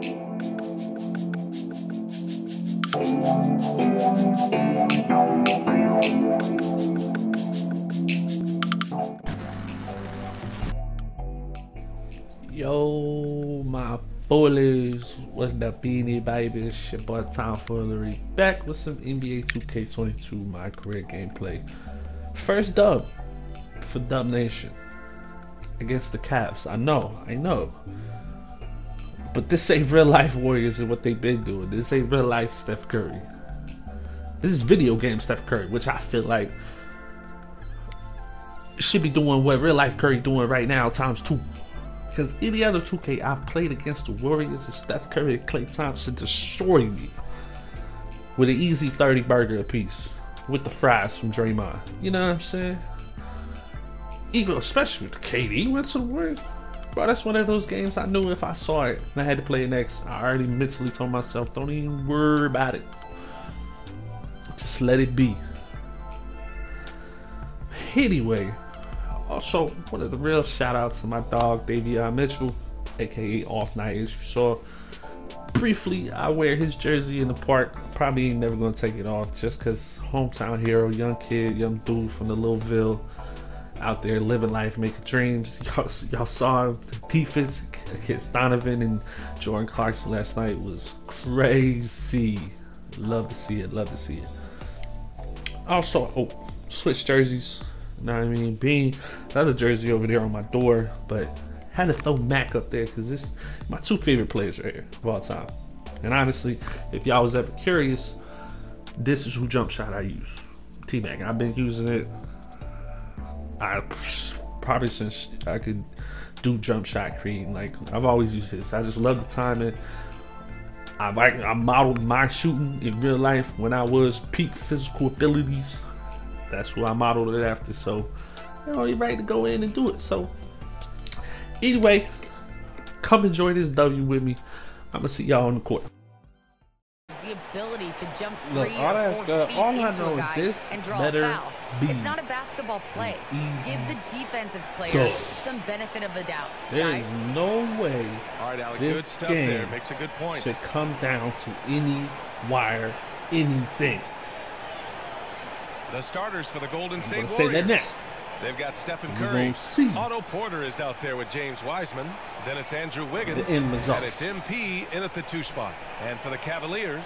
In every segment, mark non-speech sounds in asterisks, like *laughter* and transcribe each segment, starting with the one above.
Yo, my bullies, what's that beanie baby? It's your boy Tom Foolery back with some NBA 2K22 my career gameplay. First dub for Dub Nation against the Cavs. I know, I know. But this ain't real life Warriors and what they've been doing. This ain't real life Steph Curry. This is video game Steph Curry, which I feel like should be doing what real life Curry doing right now times two. Because any other 2K I've played against the Warriors and Steph Curry and Klay Thompson destroyed me with an easy 30 burger apiece with the fries from Draymond. You know what I'm saying? Even especially with KD went to the Warriors. Bro, that's one of those games I knew if I saw it and I had to play it next, I already mentally told myself, don't even worry about it. Just let it be. Anyway, also one of the real shout outs to my dog Davion Mitchell, aka Off Night. As you saw briefly, I wear his jersey in the park. Probably ain't never gonna take it off just because hometown hero, young kid, young dude from the Littleville out there living life, making dreams. Y'all, y'all saw the defense against Donovan and Jordan Clarkson last night was crazy. Love to see it. Love to see it. Also, oh, switch jerseys. You know what I mean? Being another jersey over there on my door, but had to throw Mac up there because this my two favorite players right here of all time. And honestly, if y'all was ever curious, this is who jump shot I use. T Mac. I've been using it. I probably since I could do jump shot creating. Like I've always used this. I just love the timing. I like I modeled my shooting in real life when I was peak physical abilities. That's who I modeled it after. So you know, you're ready to go in and do it. So anyway, come enjoy this W with me. I'm gonna see y'all on the court. The ability to jump Look, all or I- four uh, feet all I into know a is guy this and draw better a foul. Be It's not a basketball play. Give the defensive player goal. some benefit of the doubt. There Guys, is no way All right, Alec, This good stuff game there. Makes a good point. should come down to any wire, anything. The starters for the Golden State gonna say that Warriors. next. They've got Stephen Curry. gonna. Otto Porter is out there with James Wiseman. Then it's Andrew Wiggins. The end result. And it's MP in at the two spot. And for the Cavaliers,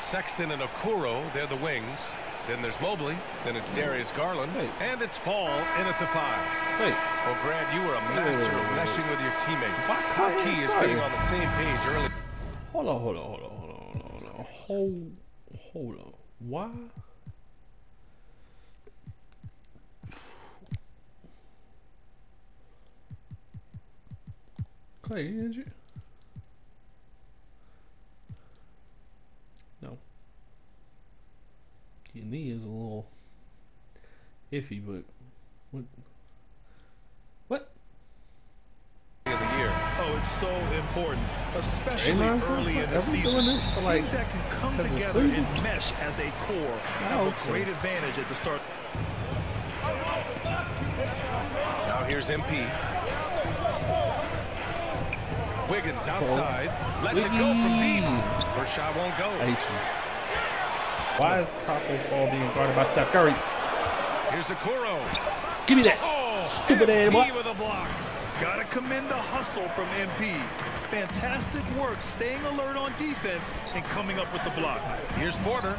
Sexton and Okoro, they're the wings. Then there's Mobley. Then it's Darius Garland. Hey. And it's Fall in at the five. Wait, Well, Grant, you were a wait, master wait, of meshing with your teammates. How key is being on the same page early? hold on, hold on, hold on, hold on, hold on, hold on. Hold, hold on. Why? Klay, you injured? No. Your knee is a little iffy, but what? What? of the year. Oh, it's so important, especially Draymond? early in the season. doing this Teams like, that can come together and mesh as a core have Oh, a okay. great advantage at the start. Now here's MP. Wiggins oh, outside. Lets it go from deep. First shot won't go. hate you. Why is Tacko Fall being guarded by Steph Curry? Here's Okoro. Give me that. Oh, Stupid MP with a block. Gotta commend the hustle from MP. Fantastic work staying alert on defense and coming up with the block. Here's Porter.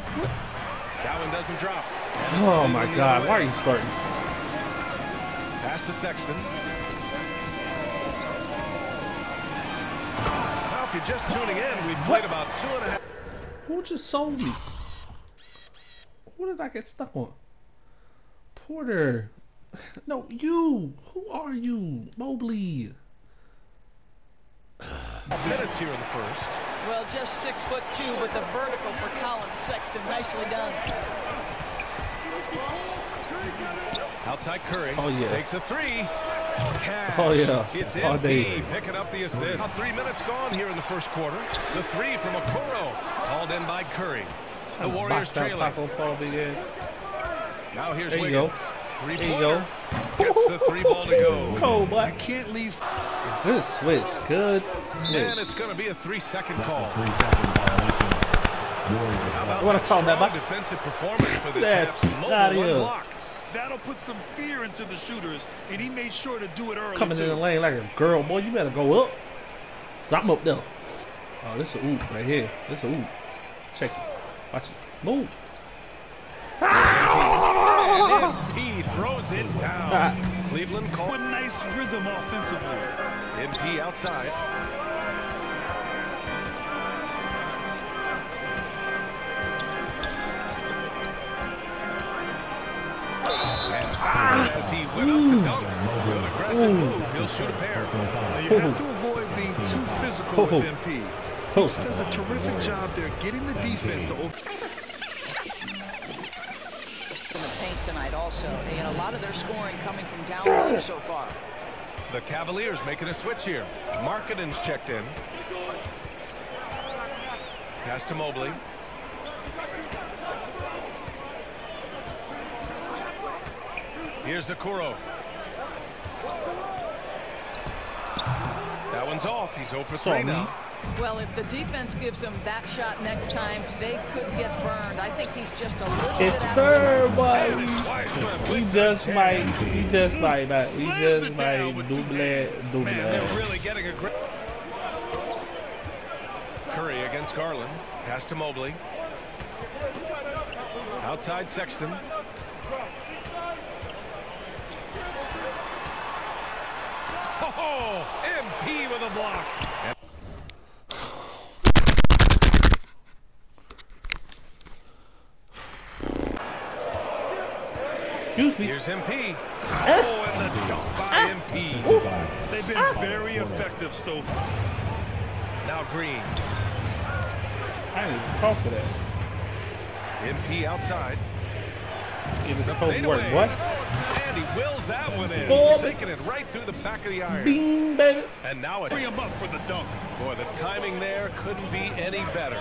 That one doesn't drop. Oh my God! Why are you starting? Pass to Sexton. Now, if you're just tuning in, we played about two and a half. Who just sold me? Who did I get stuck on? Porter. No, you. Who are you? Mobley. minutes here in the first. Well, just six foot two, but the vertical for Collin Sexton. Nicely done. Outside Curry. Oh, yeah. Takes a three. Cash. Oh, yeah. It's All MP day. picking up the assist. About three minutes gone here in the first quarter. The three from Okoro. Hauled in by Curry. The Warriors trailing. Tacko Fall big ass. Now here's There you go. Wiggins. Three There you go. Gets the three ball to go. *laughs* Cold You black. can't leave. Good switch. Good switch. And it's going to be a three-second call. Three second violation. Warriors. How about What that I call that, strong Buck? defensive performance for this That half's mobile outta run here. block? That'll put some fear into the shooters, and he made sure to do it early, Coming too. in the lane like a girl. Boy, you better go up. So I'm up there. Oh, this a oop right here. This a oop. Check it. Watch it. Move. And MP throws it Ah. down. Cleveland With called nice rhythm offensively. MP outside. And fouled as he went up to dunk. Good aggressive move. He'll shoot a pair. Personal foul. Now, you have to avoid being too physical with. MP. He does a terrific job there getting the defense to open. Tonight also. And a lot of their scoring coming from down low so far. The Cavaliers making a switch here. Markkanen's checked in. Pass to Mobley. Here's Okoro. That one's off. He's 0 for 3 Sorry. now. Well, if the defense gives him that shot next time, they could get burned. I think he's just a little It's bit out of third, And boy. it's Wiseman We with just might, jam. we just might, man. we just might with two double, double. Man, really getting a grip. Curry against Garland. Pass to Mobley. Outside Sexton. Oh, MP with a block. Excuse me. Here's MP. Eh? Oh, and the dunk by eh? MP. Five. They've been ah. very effective so far. Now Green. I didn't even call for that. MP outside. It was The supposed to work, fadeaway. boy. Oh, and he wills that one in. Boy. Sinking it right through the back of the iron. Bing, baby. And now it's Bring him up for the dunk. Boy, the timing there couldn't be any better.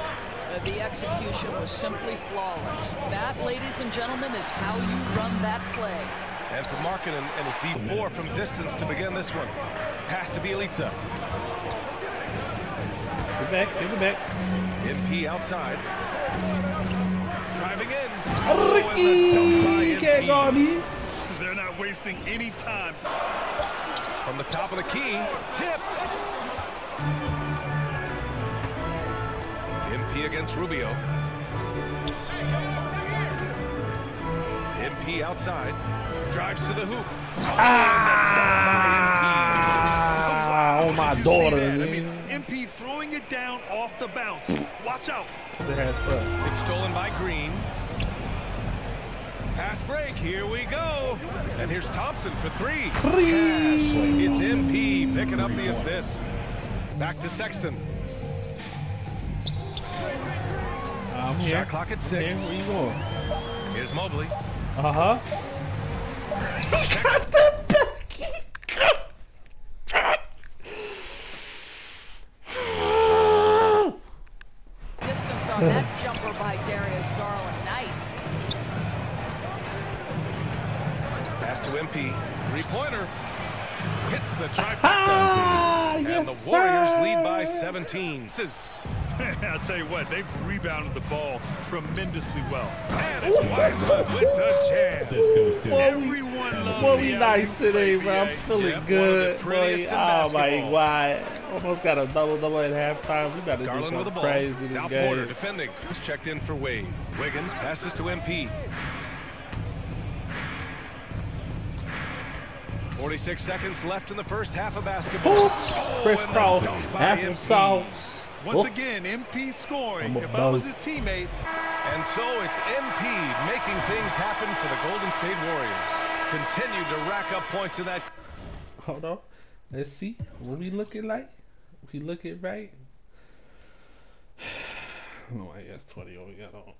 Uh, the execution was simply flawless. That, ladies and gentlemen, is how you run that play. And for Markkanen and his deep four from distance to begin this one. Pass to Bjelica. Get back, give it back. MP outside. Driving in. Oh, and the dunk Ricky, by can't MP. me. They're not wasting any time. From the top of the key. Tipped. MP against Rubio. MP outside. Drives to the hoop. Ah, oh my Did you see daughter. I mean, MP throwing it down off the bounce. Watch out. They had fun. It's stolen by Green. Fast break, here we go. And here's Thompson for three. Three. It's MP picking up the assist. Back to Sexton. I'm here. Shot clock at six. Here, where you going? Here's Mobley. Uh huh. Distance on that jumper by Darius Garland. Nice. Pass to MP. Three-pointer. Hits the trifecta. Ah, And yes, the Warriors sir. lead by 17. This is *laughs* I'll tell you what, they've rebounded the ball tremendously well. and it's Wiseman with the jam. Assist goes to Boy, we, Everyone loves boy, we nice today, play, bro. I'm feeling Yeah, one of the good, boy. prettiest in Oh my god, almost got a double double at halftime. We got to do Garland with the ball. crazy this Now game. Porter defending. He's checked in for Wade. Wiggins passes to MP. 46 seconds left in the first half of basketball. Boop. Oh, Chris and the Cross, MP. applesauce. Once Oh. again, MP scoring. I'm If I was his teammate, And so it's MP making things happen for the Golden State Warriors. Continue to rack up points in that. Hold on. Let's see what we looking like. We looking right. *sighs* Oh, I guess 20 over. I don't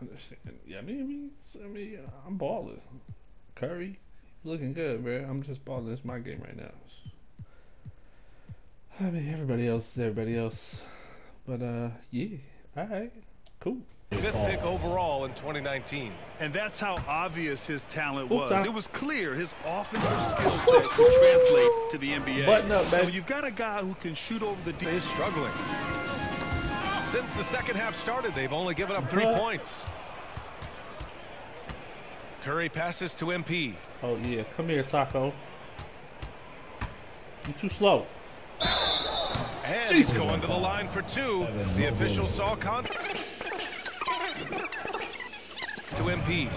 understand. Yeah, I mean, I mean, I mean I'm balling. Curry, looking good, bro. I'm just balling. It's my game right now. *sighs* I mean, everybody else is everybody else. But, uh, yeah. All right. Cool. Fifth pick overall in 2019. And that's how obvious his talent Oops, was. I- It was clear his offensive skill set could translate to the NBA. Button up, So you've got a guy who can shoot over the Is deep. struggling. Since the second half started, they've only given up three points. Curry passes to MP. Oh yeah, come here, Tacko. You're too slow. And Jesus. he's going to the line for two. The official saw contact. To MP.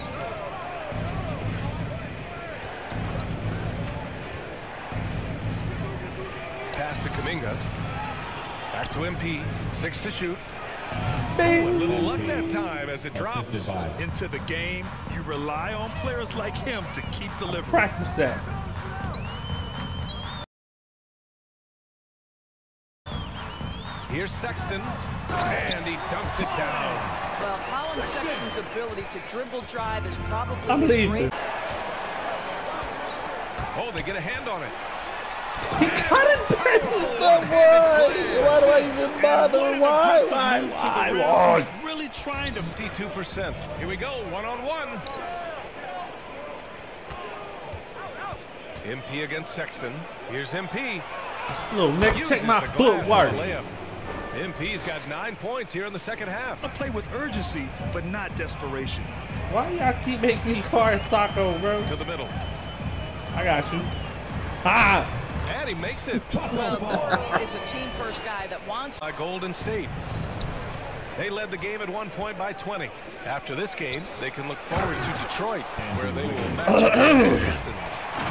Pass to Kuminga. Back to MP. Six to shoot. A little luck that time as it drops. Into the game, you rely on players like him to keep delivering. Practice that. Here's Sexton. And he dunks it down. Well, Collin Sexton's ability to dribble drive is probably I'm his leaving. great. Oh, they get a hand on it. He cut it back with oh, the why? Why do I even bother? Why? Why? Move to the Why? rim. Why? He's really trying to 52%. Here we go, one on one. MP against Sexton. Here's MP. Little Nick, Uses check my the glass footwork. On the layup. MP's got nine points here in the second half. A play with urgency, but not desperation. Why y'all keep making me hard taco, bro? To the middle. I got you. Ah! And he makes it Well, Corey is a team-first guy that wants by Golden State. They led the game at one point by 20. After this game, they can look forward to Detroit, where they will match up the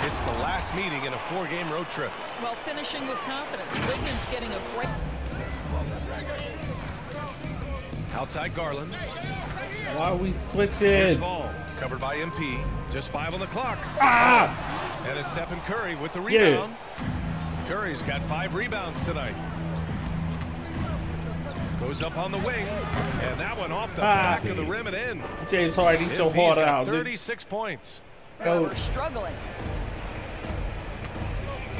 *coughs* It's the last meeting in a four-game road trip. well finishing with confidence. Wiggins getting a great. Outside Garland. Why are we Here's switching? Fall. Covered by MP. Just five on the clock. Ah! And it's Stephen Curry with the Yeah. rebound. Curry's got five rebounds tonight. Goes up on the wing. And that one off the Ah. back of the rim and in. James Harden, so MP's hard got out. dude. 36 points. Go. We're struggling.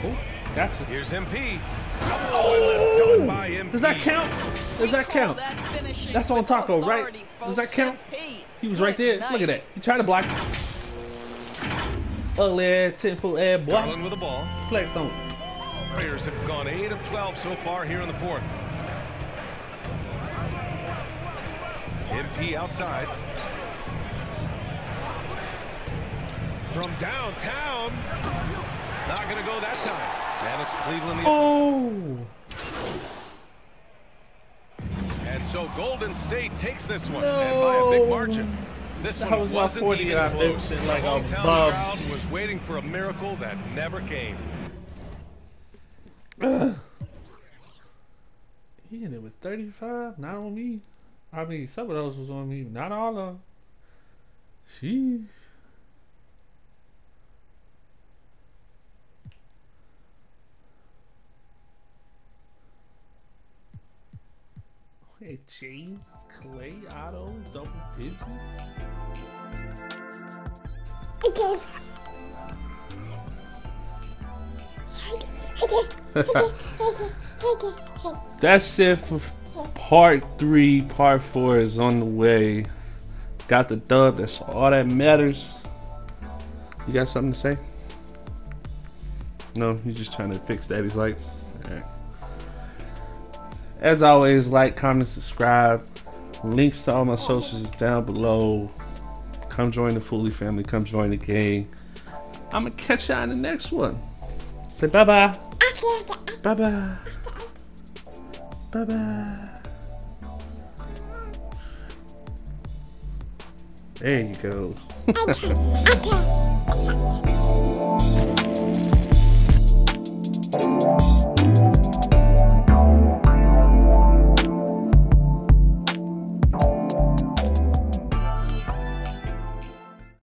Ooh, Gotcha. Here's MP. Oh, done by MP. Does that count? Does that count? that That's on Tacko, right? Does that count? MP. He was right there. Good Look at that. He tried to block. Ugly ass 10 foot ass boy. Garland with the ball. Flex on. Warriors have gone 8 of 12 so far here in the fourth. MP outside. From downtown. Not going to go that time. And it's Cleveland. the- Oh! And so Golden State takes this one and by a big margin. This That one was wasn't even close. The like a hometown crowd was waiting for a miracle that never came. Ugh. He ended with 35. Not on me. I mean, some of those was on me. Not all of them. Sheesh. Hey, James Klay Otto double digits. That's it for part three. Part four is on the way. Got the dub. That's all that matters. You got something to say? No, you're just trying to fix Daddy's lights. Alright. As always, like, comment, subscribe. Links to all my socials is down below. Come join the Fooly family. Come join the gang. I'm going to catch y'all in the next one. Say bye-bye. Bye-bye. Bye-bye. There you go. okay, *laughs* okay.